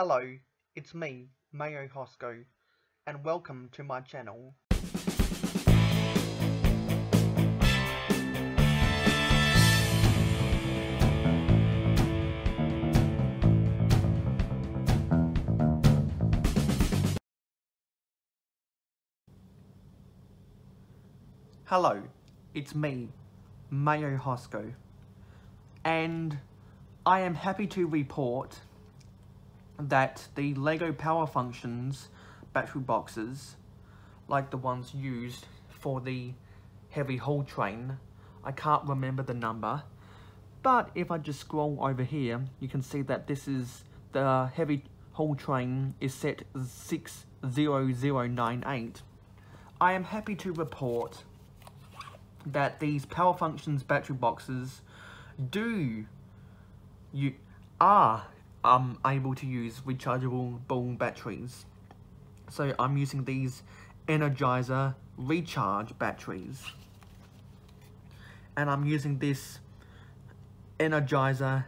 Hello, it's me, Mayo Hosko, and welcome to my channel. Hello, it's me, Mayo Hosko, and I am happy to report that the LEGO Power Functions battery boxes, like the ones used for the heavy haul train, I can't remember the number, but if I just scroll over here, you can see that this is the heavy haul train is set 60098. I am happy to report that these power functions battery boxes do you are um able to use rechargeable ball batteries. So I'm using these Energizer recharge batteries. And I'm using this Energizer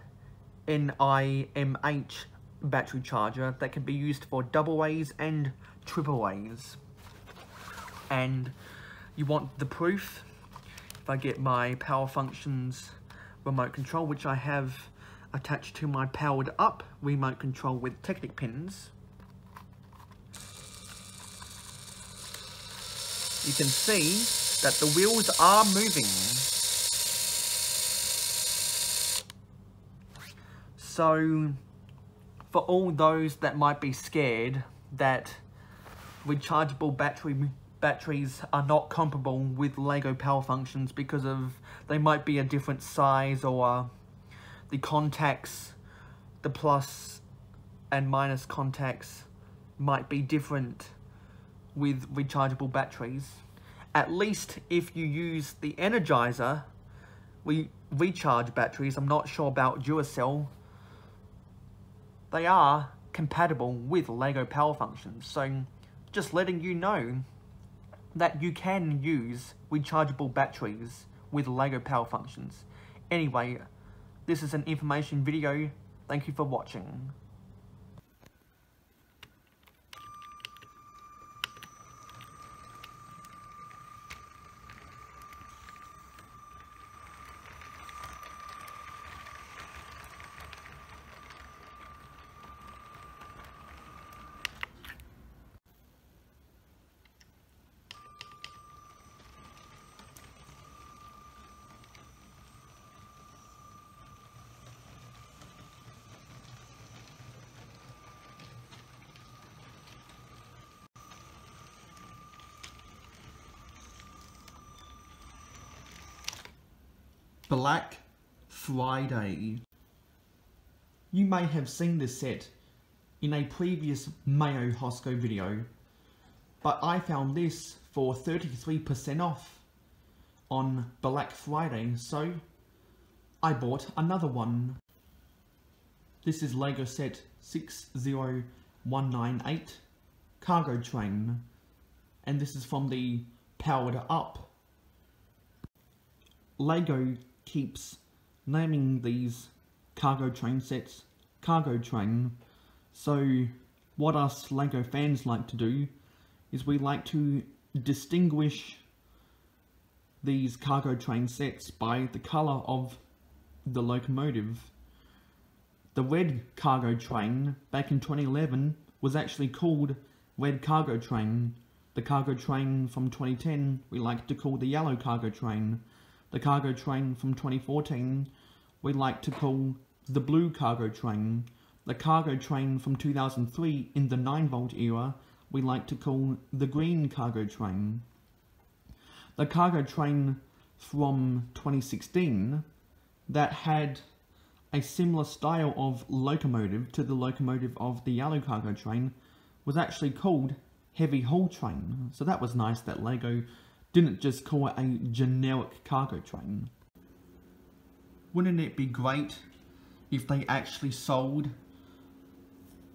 NIMH battery charger that can be used for double A's and triple A's. And you want the proof? If I get my power functions remote control, which I have attached to my powered up remote control with Technic pins. You can see that the wheels are moving. So, for all those that might be scared that rechargeable battery batteries are not comparable with LEGO Power Functions because of they might be a different size or the contacts, the plus and minus contacts might be different with rechargeable batteries. At least if you use the Energizer we recharge batteries, I'm not sure about Duracell, they are compatible with LEGO Power Functions. So just letting you know that you can use rechargeable batteries with LEGO Power Functions. Anyway, this is an information video. Thank you for watching. Black Friday. You may have seen this set in a previous Mayo Hosko video, but I found this for 33% off on Black Friday, so I bought another one. This is LEGO set 60198 Cargo Train, and this is from the Powered Up LEGO keeps naming these cargo train sets cargo train. So what us LEGO fans like to do is we like to distinguish these cargo train sets by the colour of the locomotive. The red cargo train back in 2011 was actually called Red Cargo Train. The cargo train from 2010 we like to call the yellow cargo train the cargo train from 2014 we like to call the blue cargo train. The cargo train from 2003 in the 9 volt era we like to call the green cargo train. The cargo train from 2016 that had a similar style of locomotive to the locomotive of the yellow cargo train was actually called heavy haul train. So that was nice that LEGO didn't just call it a generic cargo train. Wouldn't it be great if they actually sold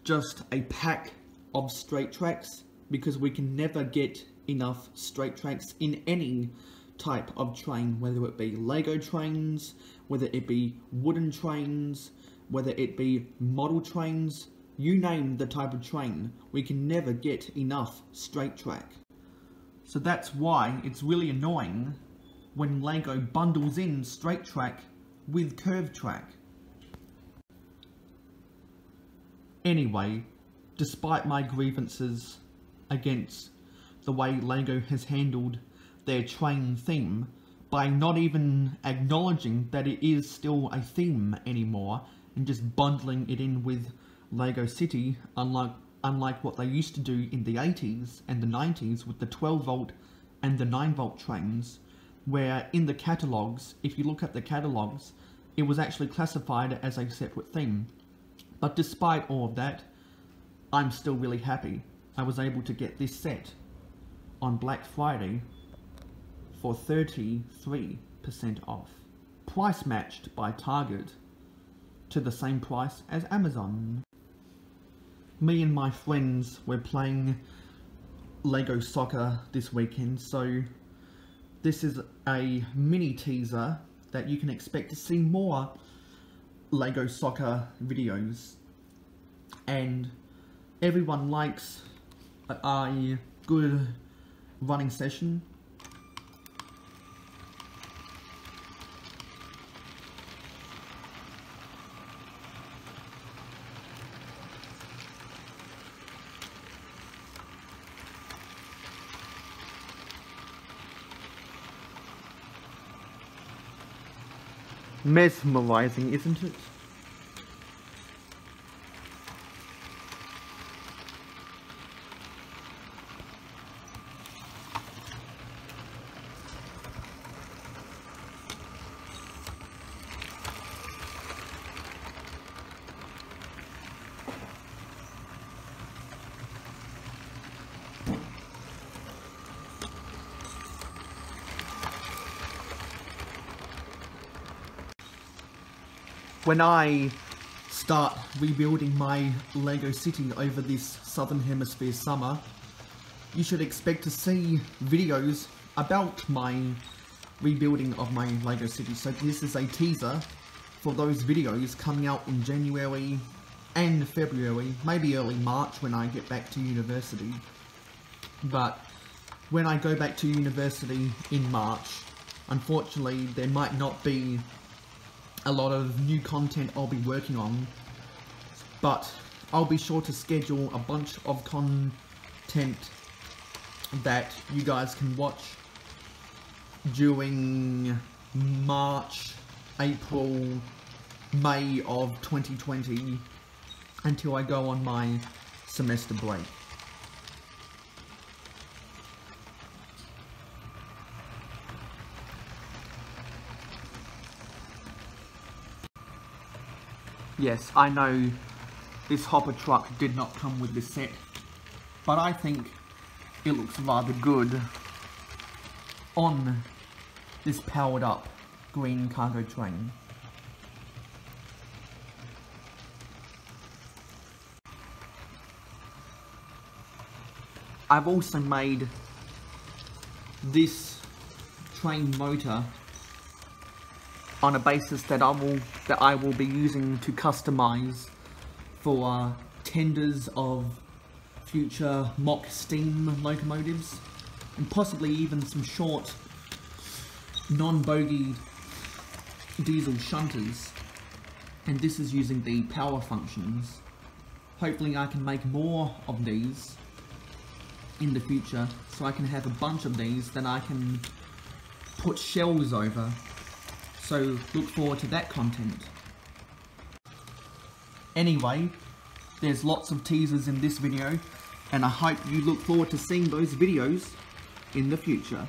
just a pack of straight tracks because we can never get enough straight tracks in any type of train, whether it be Lego trains, whether it be wooden trains, whether it be model trains, You name the type of train, we can never get enough straight track. So that's why it's really annoying when LEGO bundles in straight track with curved track. Anyway, despite my grievances against the way LEGO has handled their train theme, by not even acknowledging that it is still a theme anymore and just bundling it in with Lego City, unlike unlike what they used to do in the 80s and the 90s with the 12 volt and the 9 volt trains, where in the catalogues, if you look at the catalogues, it was actually classified as a separate thing. But despite all of that, I'm still really happy. I was able to get this set on Black Friday for 33% off. Price matched by Target to the same price as Amazon. Me and my friends were playing Lego Soccer this weekend, so this is a mini teaser that you can expect to see more Lego Soccer videos. And everyone likes a good running session mesmerizing, isn't it? When I start rebuilding my Lego city over this Southern Hemisphere summer, you should expect to see videos about my rebuilding of my Lego city. So this is a teaser for those videos coming out in January and February, maybe early March when I get back to university. But when I go back to university in March, unfortunately there might not be a lot of new content I'll be working on, but I'll be sure to schedule a bunch of content that you guys can watch during March, April, May of 2020 until I go on my semester break. Yes, I know this hopper truck did not come with this set, but I think it looks rather good on this powered up green cargo train. I've also made this train motor on a basis that I will that I will be using to customize for uh, tenders of future MOC steam locomotives and possibly even some short non-bogey diesel shunters. And this is using the power functions. Hopefully I can make more of these in the future so I can have a bunch of these that I can put shells over so look forward to that content. Anyway, there's lots of teasers in this video, and I hope you look forward to seeing those videos in the future.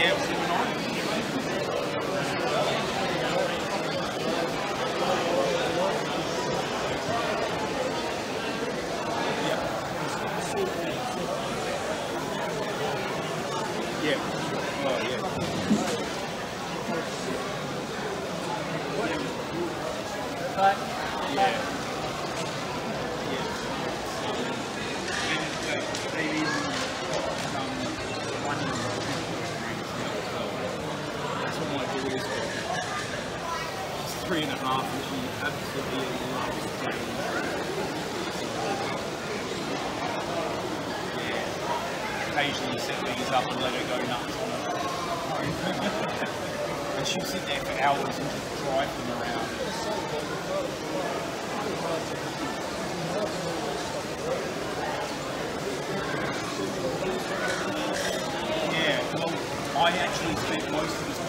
Yeah. Three and a half and she absolutely loves playing. Yeah. Occasionally set these up and let her go nuts on it. and she'll sit there for hours and just drive them around. Yeah, well, I actually spent most of week